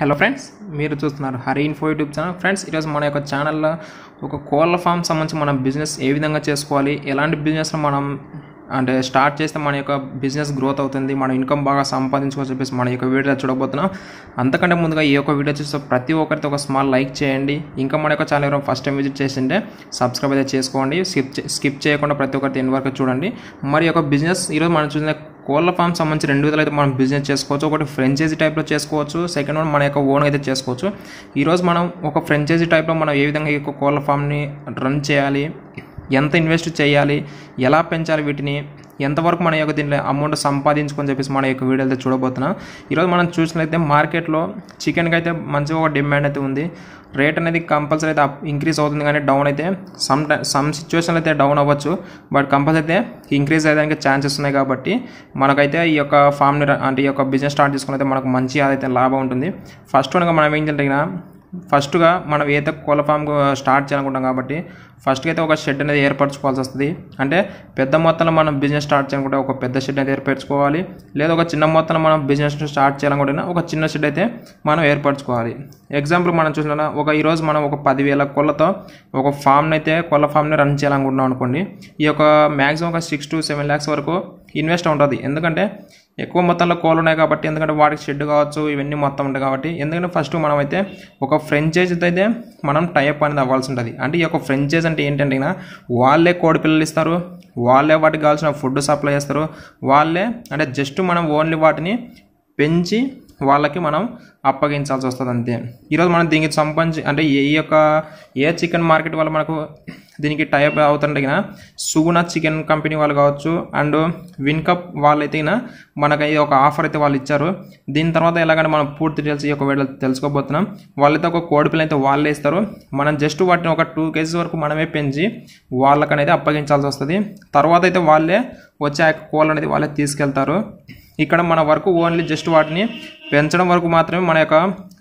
Hello friends మీరు చూస్తున్నారు Hari info YouTube channel. Friends ఈరోజు మన యొక్క ఛానల్లో ఒక కోళ్ళ ఫామ్ సంబంధించి మనం బిజినెస్ ఏ విధంగా చేసుకోవాలి ఎలాంటి బిజినెస్ మనం అంటే స్టార్ట్ చేస్తే మన యొక్క బిజినెస్ గ్రోత్ అవుతుంది మన ఇన్కమ్ బాగా సంపాదించుకోవచ్చు చెప్పేసి మన యొక్క వీడియో చూడబోతున్నాం. అంతకంటే ముందుగా ఈ యొక్క వీడియో చూస్తే ప్రతి ఒక్కరితో ఒక స్మాల్ లైక్ చేయండి. ఇంకా మన యొక్క ఛానల్ ఎవరైనా ఫస్ట్ టైం విజిట్ చేసింటే సబ్స్క్రైబ్ అయితే చేసుకోండి. స్కిప్ స్కిప్ చేయకుండా ప్రతి ఒక్కరితో ఎన్ని వరకు చూడండి. మరి యొక్క బిజినెస్ ఈరోజు మనం చూసిన కోళ్ళ ఫామ్ సంబంధించి రెండు విధాలు అయితే మనం బిజినెస్ చేసుకోవచ్చు. ఒకటి ఫ్రెంచైజీ టైప్లో చేసుకోవచ్చు. సెకండ్ వన్ మన యొక్క ఓన్ అయితే చేసుకోవచ్చు. ఈరోజు మనం ఒక ఫ్రెంచైజీ టైప్లో మనం ఏ విధంగా యొక్క కోళ్ళ ఫామ్ని రన్ చేయాలి? ఎంత ఇన్వెస్ట్ చేయాలి? ఎలా పెంచాలి వీటిని? ఎంతవరకు మన యొక్క దీనిలో అమౌంట్ సంపాదించుకొని చెప్పేసి మన యొక్క వీడియోలో చూడబోతున్నాం. ఈరోజు మనం చూసినట్లయితే మార్కెట్లో చికెన్కి అయితే మంచిగా ఒక డిమాండ్ అయితే ఉంది. రేట్ అనేది కంపల్సరీ అయితే ఇంక్రీజ్ అవుతుంది కానీ డౌన్ అయితే సమ్ సమ్ సిచ్యువేషన్లో అయితే డౌన్ అవ్వచ్చు. బట్ కంపల్సరీ అయితే ఇంక్రీజ్ అయ్యడానికి ఛాన్సెస్ ఉన్నాయి కాబట్టి మనకైతే ఈ యొక్క ఫామ్ని అంటే ఈ యొక్క బిజినెస్ స్టార్ట్ చేసుకుని అయితే మనకు మంచి అయితే లాభం ఉంటుంది. ఫస్ట్ వన్గా మనం ఏం చేయాలంటే ఫస్ట్గా మనం ఏదైతే కోళ్ళ ఫామ్ స్టార్ట్ చేయాలనుకుంటాం కాబట్టి ఫస్ట్గా అయితే ఒక షెడ్ అనేది ఏర్పరచుకోవాల్సి వస్తుంది. అంటే పెద్ద మొత్తంలో మనం బిజినెస్ స్టార్ట్ చేయాలనుకుంటే ఒక పెద్ద షెడ్ అయితే ఏర్పరచుకోవాలి. లేదా ఒక చిన్న మొత్తంలో మనం బిజినెస్ స్టార్ట్ చేయాలనుకుంటే ఒక చిన్న షెడ్ అయితే మనం ఏర్పరచుకోవాలి. ఎగ్జాంపుల్ మనం చూసిన ఒక ఈరోజు మనం ఒక పదివేల కోళ్ళతో ఒక ఫామ్ని అయితే కోళ్ళ ఫామ్ని రన్ చేయాలనుకుంటున్నాం అనుకోండి ఈ యొక్క మ్యాక్సిమం ఒక సిక్స్ టు సెవెన్ ల్యాక్స్ వరకు ఇన్వెస్ట్ ఉంటుంది. ఎందుకంటే ఎక్కువ మొత్తంలో కోళ్ళు ఉన్నాయి కాబట్టి ఎందుకంటే వాటికి షెడ్ కావచ్చు ఇవన్నీ మొత్తం ఉంటాయి కాబట్టి. ఎందుకంటే ఫస్ట్ మనం అయితే ఒక ఫ్రెంచైజ్ అయితే మనం టైప్ అనేది అవ్వాల్సి ఉంటుంది. అంటే ఈ యొక్క ఫ్రెంచైజ్ అంటే ఏంటంటే వాళ్ళే కోడి పిల్లలు ఇస్తారు వాళ్ళే వాటికి కావాల్సిన ఫుడ్ సప్లై చేస్తారు వాళ్ళే అంటే జస్ట్ మనం ఓన్లీ వాటిని పెంచి వాళ్ళకి మనం అప్పగించాల్సి వస్తుంది అంతే ఈరోజు మనం దీనికి సంబంధించి అంటే ఏ ఈ యొక్క ఏ చికెన్ మార్కెట్ వల్ల మనకు దీనికి టైప్ అవుతుంటే కదా సుగుణ చికెన్ కంపెనీ వాళ్ళు కావచ్చు అండ్ విన్కప్ వాళ్ళైతే మనకి ఇది ఒక ఆఫర్ అయితే వాళ్ళు ఇచ్చారు. దీని తర్వాత ఎలాగంటే మనం పూర్తి డీటెయిల్స్ ఈ యొక్క వీడియో తెలుసుకోబోతున్నాం. వాళ్ళైతే ఒక కోడి అయితే వాళ్ళే ఇస్తారు. మనం జస్ట్ వాటిని ఒక టూ కేజీస్ వరకు మనమే పెంచి వాళ్ళకనేది అప్పగించాల్సి వస్తుంది. తర్వాత అయితే వాళ్ళే వచ్చే ఆ కోళ్ళు అనేది వాళ్ళే తీసుకెళ్తారు. ఇక్కడ మన వరకు ఓన్లీ జస్ట్ వాటిని పెంచడం వరకు మాత్రమే మన యొక్క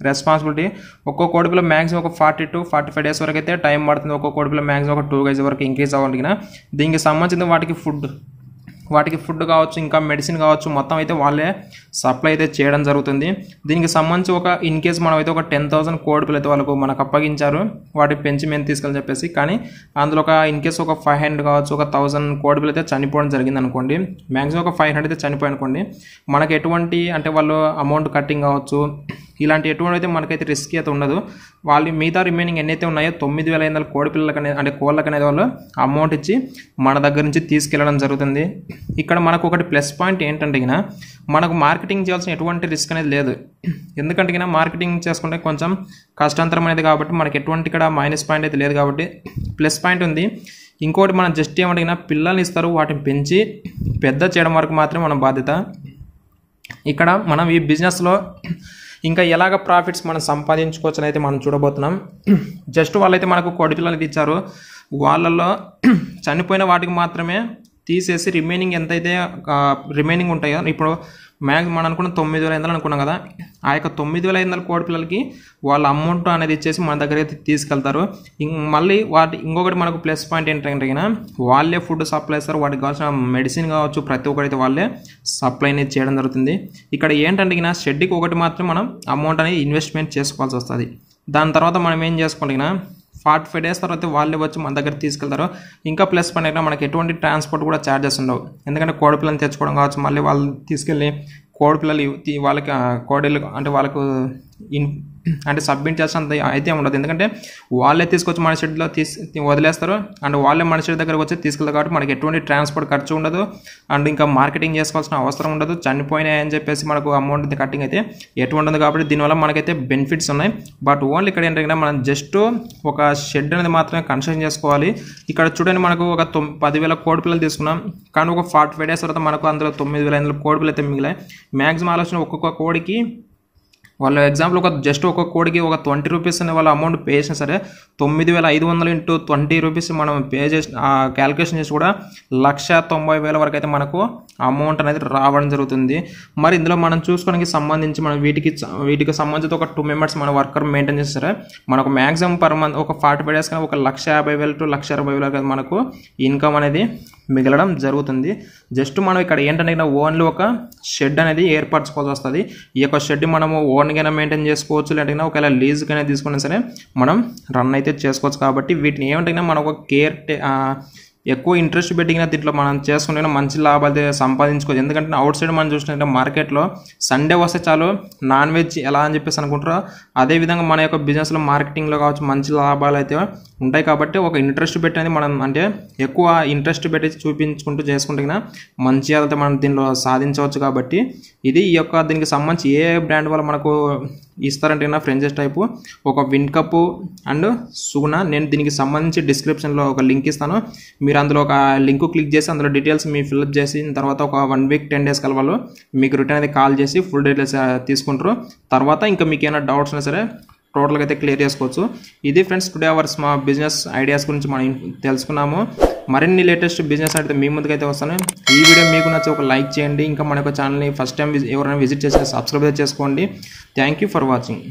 రెస్పాన్సిబిలిటీ. ఒక్కో కోడిపిల్ల మ్యాక్సిమం ఒక forty to forty five days వరకు అయితే టైం పడుతుంది. ఒక్కో కోడిపిల్ల మ్యాక్సిమం ఒక టూ కేజీ వరకు ఇంక్రీజ్ అవ్వడానికి దీనికి సంబంధించిన వాటికి ఫుడ్ వాటికి ఫుడ్ కావచ్చు ఇంకా మెడిసిన్ కావచ్చు మొత్తం అయితే వాళ్ళే సప్లై అయితే చేయడం జరుగుతుంది. దీనికి సంబంధించి ఒక ఇన్ కేస్ మనం అయితే ఒక టెన్ థౌసండ్ కోడి పిల్లలు అయితే వాళ్ళకు మనకు అప్పగించారు వాటి పెంచి మేము తీసుకెళ్ళి చెప్పేసి కానీ అందులో ఒక ఇన్ కేస్ ఒక ఫైవ్ హండ్రెడ్ కావచ్చు ఒక థౌసండ్ కోడి పిల్లలు అయితే చనిపోవడం జరిగింది అనుకోండి. మ్యాక్సిమం ఒక ఫైవ్ హండ్రెడ్ అయితే చనిపోయి అనుకోండి. మనకు ఎటువంటి అంటే వాళ్ళు అమౌంట్ కట్టింగ్ కావచ్చు ఇలాంటి ఎటువంటి అయితే మనకైతే రిస్క్ అయితే ఉండదు. వాళ్ళు మిగతా రిమైనింగ్ ఎన్నైతే ఉన్నాయో తొమ్మిది వేల ఐదు వందల కోడి పిల్లలకి అనేది అంటే కోళ్ళకి అనేది వాళ్ళు అమౌంట్ ఇచ్చి మన దగ్గర నుంచి తీసుకెళ్ళడం జరుగుతుంది. ఇక్కడ మనకు ఒకటి ప్లస్ పాయింట్ ఏంటంటే మనకు మార్కెటింగ్ చేయాల్సిన ఎటువంటి రిస్క్ అనేది లేదు. ఎందుకంటే మార్కెటింగ్ చేసుకుంటే కొంచెం కష్టాంతరం అనేది కాబట్టి మనకి ఎటువంటి ఇక్కడ మైనస్ పాయింట్ అయితే లేదు కాబట్టి ప్లస్ పాయింట్ ఉంది. ఇంకోటి మనం జస్ట్ ఏమంటే పిల్లల్ని ఇస్తారు వాటిని పెంచి పెద్ద చేయడం వరకు మాత్రమే మన బాధ్యత. ఇక్కడ మనం ఈ బిజినెస్లో ఇంకా ఎలాగ ప్రాఫిట్స్ మనం సంపాదించుకోవచ్చు అని అయితే మనం చూడబోతున్నాం. జస్ట్ వాళ్ళైతే మనకు కొడుకులు అనేది ఇచ్చారు వాళ్ళల్లో చనిపోయిన వాటికి మాత్రమే తీసేసి రిమైనింగ్ ఎంతైతే రిమైనింగ్ ఉంటాయో ఇప్పుడు మ్యాక్సిమం మనం అనుకున్న తొమ్మిది వేల ఐదు వందలు అనుకున్నాం కదా? ఆ యొక్క తొమ్మిది వేల ఐదు వందల కోడి పిల్లలకి వాళ్ళ అమౌంట్ అనేది ఇచ్చేసి మన దగ్గర అయితే తీసుకెళ్తారు. మళ్ళీ వాటి ఇంకొకటి మనకు ప్లస్ పాయింట్ ఏంటంటే వాళ్ళే ఫుడ్ సప్లై చేస్తారు. వాటికి కావాల్సిన మెడిసిన్ కావచ్చు ప్రతి ఒక్కరైతే వాళ్ళే సప్లై అనేది చేయడం జరుగుతుంది. ఇక్కడ ఏంటంటే షెడ్కి ఒకటి మాత్రం మనం అమౌంట్ అనేది ఇన్వెస్ట్మెంట్ చేసుకోవాల్సి వస్తుంది. దాని తర్వాత మనం ఏం చేసుకోవాలి ఫార్టీ ఫైవ్ డేస్ తర్వాత వాళ్ళే వచ్చి మన దగ్గర తీసుకెళ్తారు. ఇంకా ప్లస్ పని అయితే మనకి ఎటువంటి ట్రాన్స్పోర్ట్ కూడా ఛార్జెస్ ఉండవు. ఎందుకంటే కోడిపిల్లని తెచ్చుకోవడం కావచ్చు మళ్ళీ వాళ్ళు తీసుకెళ్ళి కోడిపిల్లలు వాళ్ళకి కోడలు అంటే వాళ్ళకు ఇన్ అంటే సబ్మిట్ చేసినంత అయితే ఉండదు. ఎందుకంటే వాళ్ళే తీసుకొచ్చి మన షెడ్లో తీసి వదిలేస్తారు. అండ్ వాళ్ళే మన షెడ్ దగ్గరకు వచ్చి తీసుకెళ్తారు కాబట్టి మనకి ఎటువంటి ట్రాన్స్పోర్ట్ ఖర్చు ఉండదు. అండ్ ఇంకా మార్కెటింగ్ చేసుకోవాల్సిన అవసరం ఉండదు. చనిపోయినాయని చెప్పేసి మనకు అమౌంట్ కట్టింగ్ అయితే ఎటువంటి ఉండదు కాబట్టి దీనివల్ల మనకైతే బెనిఫిట్స్ ఉన్నాయి. బట్ ఓన్లీ ఇక్కడ ఏంటంటే మనం జస్ట్ ఒక షెడ్ అనేది మాత్రమే కన్స్ట్రక్షన్ చేసుకోవాలి. ఇక్కడ చూడండి మనకు ఒక తొమ్ పదివేల కోడి పిల్లలు తీసుకున్నాం. కానీ ఒక ఫార్టీ ఫైవ్ డేస్ తర్వాత మనకు అందులో తొమ్మిది వేల ఐదు వందల కోడి పిల్లలు అయితే మిగిలాయి. మ్యాక్సిమం ఆలోచన ఒక్కొక్క కోడికి వాళ్ళు ఎగ్జాంపుల్ ఒక జస్ట్ ఒక కోడికి ఒక ట్వంటీ రూపీస్ అనే వాళ్ళ అమౌంట్ పే చేసినా సరే తొమ్మిది వేల ఐదు వందలు ఇంటూ ట్వంటీ రూపీస్ మనం పే చేసి క్యాలిక్యులేషన్ చేసి కూడా లక్ష తొంభై వేల వరకు అయితే మనకు అమౌంట్ అనేది రావడం జరుగుతుంది. మరి ఇందులో మనం చూసుకోవడానికి సంబంధించి మనం వీటికి వీటికి సంబంధించి ఒక టూ మెంబర్స్ మన వర్కర్ మెయింటైన్ చేస్తారా మనకు మ్యాక్సిమం పర్ మంత్ ఒక ఫార్టీ ఫైవ్ డేస్ కానీ ఒక లక్ష యాభై వేలు టు లక్ష అరవై వేల మనకు ఇన్కమ్ అనేది మిగలడం జరుగుతుంది. జస్ట్ మనం ఇక్కడ ఏంటంటే ఓన్లీ ఒక షెడ్ అనేది ఏర్పరచుకోవాల్సి వస్తుంది ఈ యొక్క షెడ్ మనము ఓన్గా మెయింటైన్ చేసుకోవచ్చు లేదంటే ఒకవేళ లీజ్కైనా తీసుకున్నా సరే మనం రన్ అయితే చేసుకోవచ్చు. కాబట్టి వీటిని ఏమంటే మనం ఒక కేర్ ఎక్కువ ఇంట్రెస్ట్ పెట్టిన దీంట్లో మనం చేసుకుంటే మంచి లాభాలు అయితే సంపాదించుకోవచ్చు. ఎందుకంటే అవుట్ సైడ్ మనం చూసినట్టే మార్కెట్లో సండే వస్తే చాలు నాన్ వెజ్ ఎలా అని చెప్పేసి అనుకుంటారో అదేవిధంగా మన యొక్క బిజినెస్లో మార్కెటింగ్లో కావచ్చు మంచి లాభాలు అయితే ఉంటాయి. కాబట్టి ఒక ఇంట్రెస్ట్ పెట్టేది మనం అంటే ఎక్కువ ఇంట్రెస్ట్ పెట్టి చూపించుకుంటూ చేసుకుంటే మంచి అయితే మనం దీనిలో సాధించవచ్చు. కాబట్టి ఇది ఈ యొక్క దీనికి సంబంధించి ఏ బ్రాండ్ వల్ల మనకు ఇస్తారంటే నా ఫ్రెంచెస్ టైపు? ఒక విన్ కప్ అండ్ సూనా నేను దీనికి సంబంధించి డిస్క్రిప్షన్లో ఒక లింక్ ఇస్తాను. మీరు అందులో ఒక లింక్ క్లిక్ చేసి అందులో డీటెయిల్స్ మీ ఫిల్అప్ చేసిన తర్వాత ఒక వన్ వీక్ టెన్ డేస్ కలవాళ్ళు మీకు రిటర్న్ అయితే కాల్ చేసి ఫుల్ డీటెయిల్స్ తీసుకుంటారు. తర్వాత ఇంకా మీకు ఏమైనా డౌట్స్ ఉన్నా సరే టోటల్గా అయితే క్లియర్ చేసుకోవచ్చు. ఇది ఫ్రెండ్స్ టుడే అవర్స్ మా బిజినెస్ ఐడియాస్ గురించి మనం తెలుసుకున్నాము. మరిన్ని లేటెస్ట్ బిజినెస్ అయితే మీ ముందుకు అయితే వస్తాను. ఈ వీడియో మీకు నచ్చి ఒక లైక్ చేయండి. ఇంకా మన యొక్క ఛానల్ని ఫస్ట్ టైం ఎవరైనా విజిట్ చేస్తే సబ్స్క్రైబ్ చేసుకోండి. Thank you for watching.